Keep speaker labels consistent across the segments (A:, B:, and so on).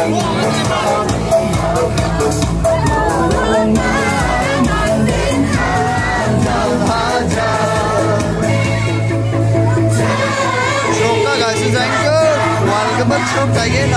A: Shoka guys, thank you. Welcome to Shoka again,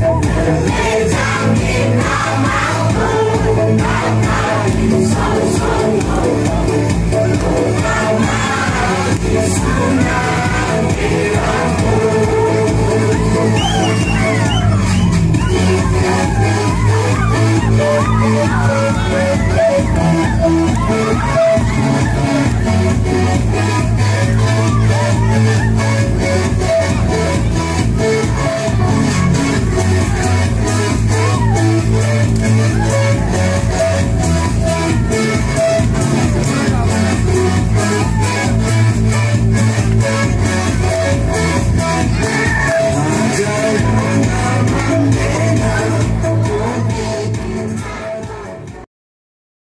A: Every time